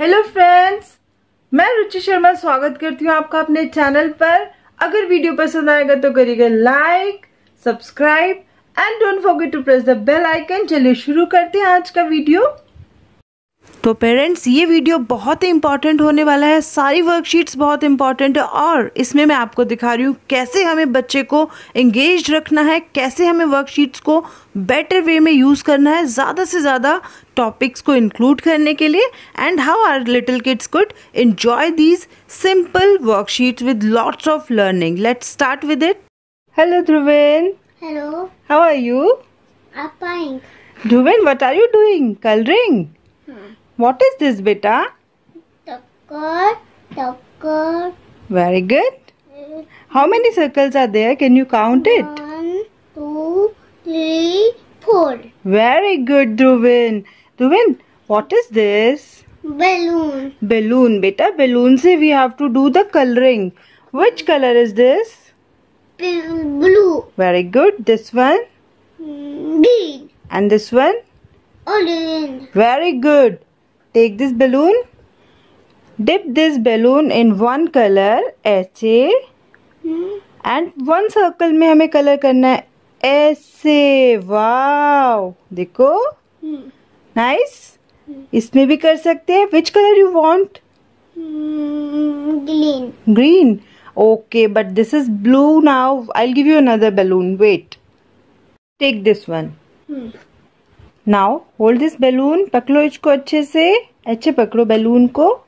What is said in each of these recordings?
Hello friends मैं रुचि शर्मा स्वागत करती हूँ आपका अपने चैनल पर। अगर वीडियो पसंद आएगा तो करिएगा like subscribe and don't forget to press the bell icon चलिए शुरू करते हैं आज का वीडियो तो पेरेंट्स ये वीडियो बहुत ही इंपॉर्टेंट होने वाला है सारी वर्कशीट्स बहुत इंपॉर्टेंट है और इसमें मैं आपको दिखा रही हूँ कैसे हमें बच्चे को एंगेज रखना है कैसे हमें वर्कशीट्स को बेटर वे में यूज़ करना है ज़्यादा से ज़्यादा टॉपिक्स को इंक्लूड करने के लिए and how are little kids could enjoy these simple worksheets with lots of learning. Hello Dhruvin. Hello, How are you? I'm fine. Dhruvin, what are you doing? Coloring. Hmm. What is this beta? Tucker, tucker. Very good. How many circles are there? Can you count it? One, two, three, four. Very good Dhruvin. Dhruvin, what is this? Balloon. Balloon. Beta, balloon se we have to do the coloring. Which color is this? Blue. Very good. This one Mm, Green. and this one. Orange. Very good. Take this balloon. Dip this balloon in one color ऐसे Hmm. and one circle में हमें color करना है ऐसे वाव देखो Hmm. Nice इसमें भी कर सकते हैं which colour you want Hmm. Green. green okay but this is blue now i'll give you another balloon wait take this one Hmm. Now hold this balloon पकड़ो इसको अच्छे से अच्छे पकड़ो बैलून को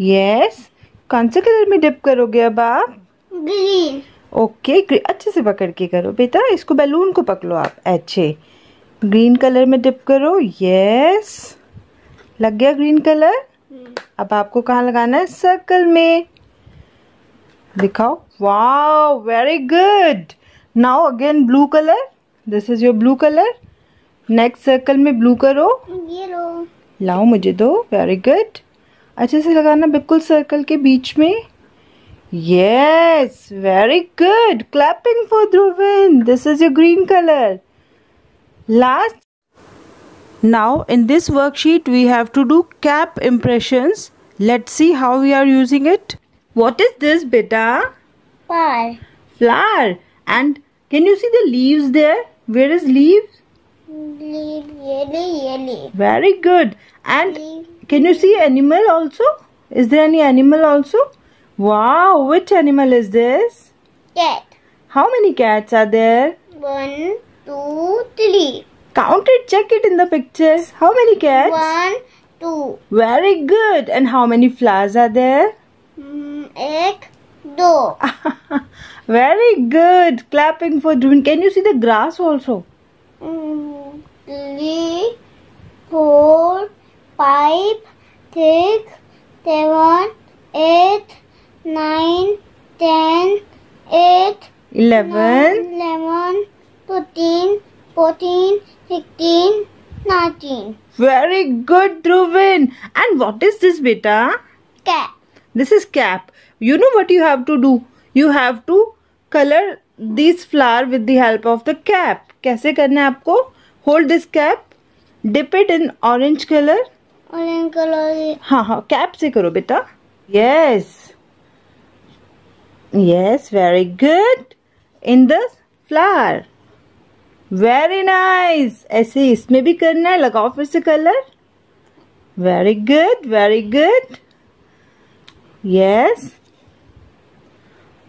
यस कौन से कलर में डिप करोगे अब आप ग्रीन ओके ग्री- अच्छे से पकड़ के करो बेटा इसको बैलून को पकड़ो आप अच्छे ग्रीन कलर में डिप करो यस लग गया ग्रीन कलर. अब आपको कहाँ लगाना है सर्कल में दिखाओ wow very good now again blue colour this is your blue colour next circle में ब्लू करो। लाओ मुझे दो वेरी गुड अच्छे से लगाना बिल्कुल सर्कल के बीच में। Yes very good clapping for Dhruvin this is your green colour last now in this worksheet we have to do cap impressions let's see how we are using it what is this बेटा flower and can you see the leave there where is leaves Leaf. Yellow. Yellow. very good and can you see animal also is there any animal also wow which animal is this Cat. how many cats are there One, two, three. count it check it in the pictures how many cats One, two. very good and how many flowers are there Hmm. Egg. Dog. Very good. Clapping for Dhruv. Can you see the grass also? Mm, three, four, five, six, seven, eight, nine, ten, eight, Eleven. nine, eleven, thirteen, fourteen, sixteen, nineteen. Very good, Dhruvin. And what is this, beta? Cat. This is cap. You know what you have to do? You have to color this flower with the help of the cap. कैसे करना है आपको? Hold this cap. Dip it in orange colour Orange color. हाँ हाँ cap से करो बेटा। Yes yes very good in the flower very nice ऐसे इसमें भी करना है लगाओ फिर से colour very good very good yes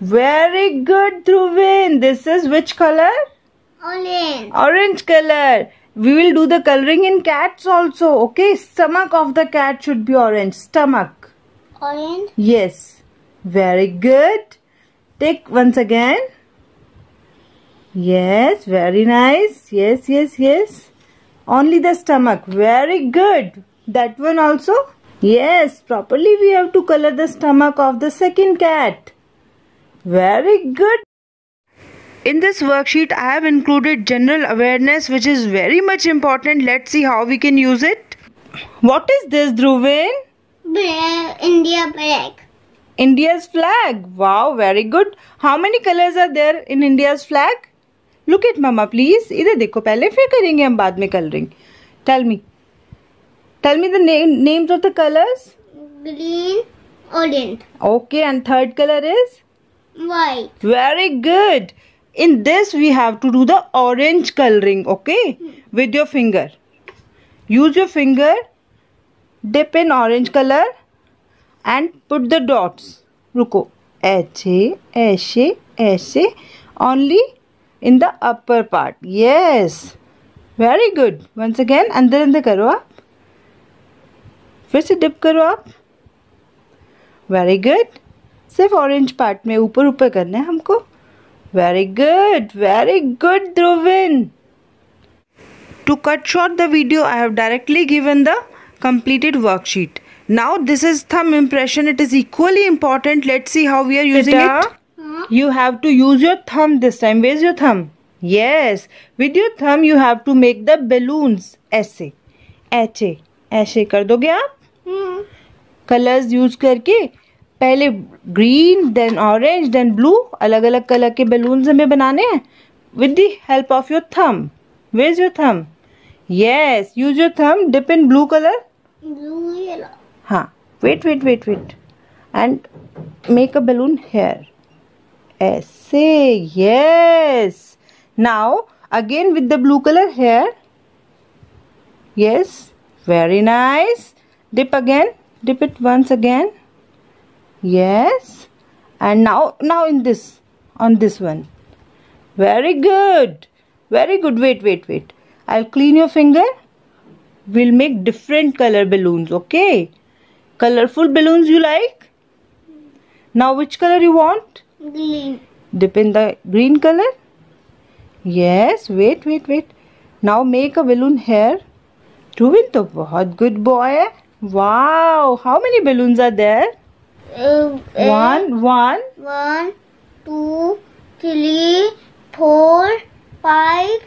very good Dhruvin this is which colour Orange. orange color. We will do the coloring in cats also okay? Stomach of the cat should be orange. Stomach. Orange. yes. Very good. Take once again. Yes very nice. Yes yes yes. Only the stomach. Very good. That one also? Yes properly we have to color the stomach of the second cat. Very good in this worksheet, I have included general awareness which is very much important. Let's see how we can use it. What is this, Dhruvin? Black. India black. India's flag. Wow, very good. How many colors are there in India's flag? Look at mama please. इधर देखो पहले फिर करेंगे हम बाद में coloring. Tell me. Tell me the name, names of the colors. Green, orange, Okay, and third color is? white, Very good. In this, we have to do the orange coloring, okay? With your finger. Use your finger, dip in orange color, and put the dots. रुको ऐसे ऐसे ऐसे only in the upper part. Yes. Very good. Once again, अंदर अंदर करो आप फिर से डिप करो आप वेरी गुड सिर्फ़ ऑरेंज पार्ट में ऊपर ऊपर करना है हमको Very good very good Dhruvin To cut short the video, I have directly given the completed worksheet. Now this is thumb impression. It is equally important. Let's see how we are using it. huh? You have to use your thumb this time. Where's your thumb? Yes. With your thumb you have to make the balloons. ऐसे ऐसे ऐसे कर दोगे आप Hmm. Colours use करके पहले green then orange then blue अलग अलग कलर के बलून्स हमें बनाने हैं। With the help of your thumb where's your thumb yes use your thumb dip in blue colour हाँ wait wait wait wait and make a balloon here ऐसे yes now again with the blue colour here yes very nice. Dip again dip it once again. yes. And now now in this on this one. Very good. Very good. Wait wait wait. I'll clean your finger. We'll make different color balloons okay? Colorful balloons you like? Now which color you want? Green. Dip in the green color? Yes. Wait wait wait. Now make a balloon here. Rubin to bahut good boy. Wow. How many balloons are there? Um, one, one, one, two, three, four, five,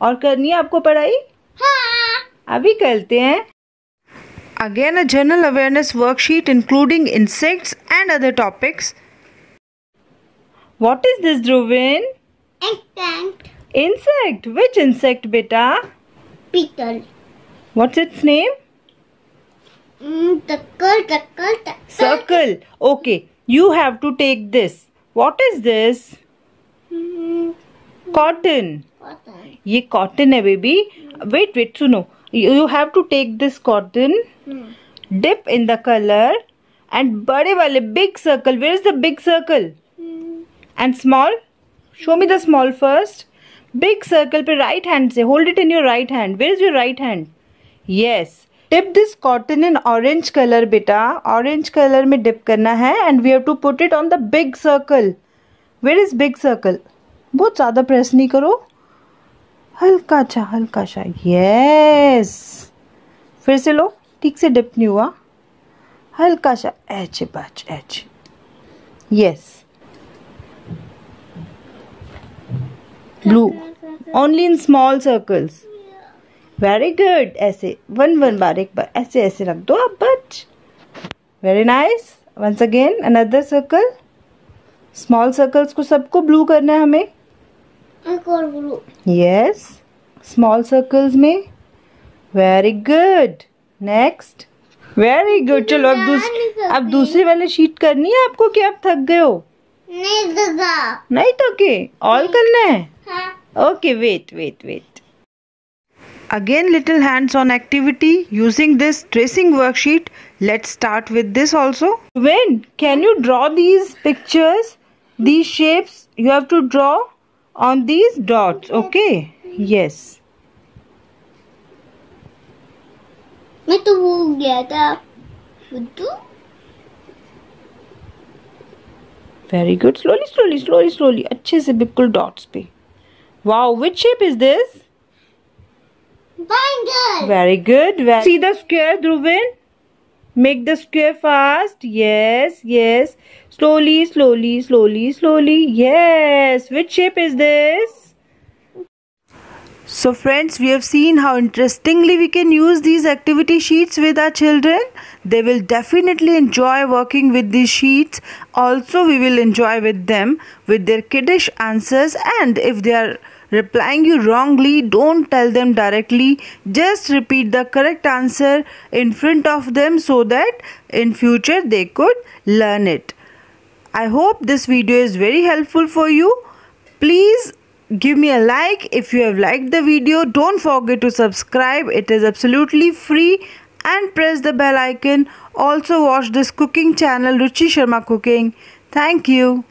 और करनी है आपको पढ़ाई? हाँ. अभी करते हैं। Again a general awareness worksheet including insects and other topics what is this Dhruvin insect which insect बेटा Beetle. What's its name? Mm, tuckle, tuckle, tuckle. Circle. Okay. You have to take this. What is this? Mm, Cotton. cotton. ये cotton है baby wait wait सुनो you have to take this cotton Hmm. Dip in the colour and बड़े वाले big circle where is the big circle Hmm. and small show me the small first Big circle पे right hand से hold it in your right hand where is your right hand yes dip this cotton in orange colour बेटा. Orange colour में dip करना है and we have to put it on the big circle where is big circle बहुत ज़्यादा press नहीं करो. हल्का अच्छा हल्का अच्छा यस फिर से लो. ठीक से डिप नहीं हुआ. हल्का सा. एच बच H yes blue only in small circles very good ऐसे वन वन बार एक बार. ऐसे ऐसे रख दो आप बच. Very nice once again another circle small circles को सबको ब्लू करना है हमें. यस स्मॉल सर्कल्स में. Very good next very good चलो अब दूसरी अब दूसरे वाले शीट करनी है आपको कि आप थक गए हो? नहीं थका? थके ऑल करना है. Okay, wait, wait, wait. Again, little hands on activity using this tracing worksheet. Let's start with this also. When can you draw these pictures, these shapes? You have to draw on these dots, okay? Yes. मैं तो भूल गया था बुद्धू Very good. Slowly, slowly, slowly, slowly. अच्छे से बिल्कुल dots पे. Wow, which shape is this? Very good. Very See the square, Dhruvin? Make the square fast. Yes, yes. Slowly, slowly, slowly, slowly. Yes. Which shape is this? So friends, we have seen how interestingly we can use these activity sheets with our children. They will definitely enjoy working with these sheets. Also, we will enjoy with them with their kiddish answers and if they are replying you wrongly, don't tell them directly. Just repeat the correct answer in front of them so that in future they could learn it. I hope this video is very helpful for you. Please give me a like if you have liked the video don't forget to subscribe it is absolutely free and press the bell icon also watch this cooking channel ruchi sharma cooking thank you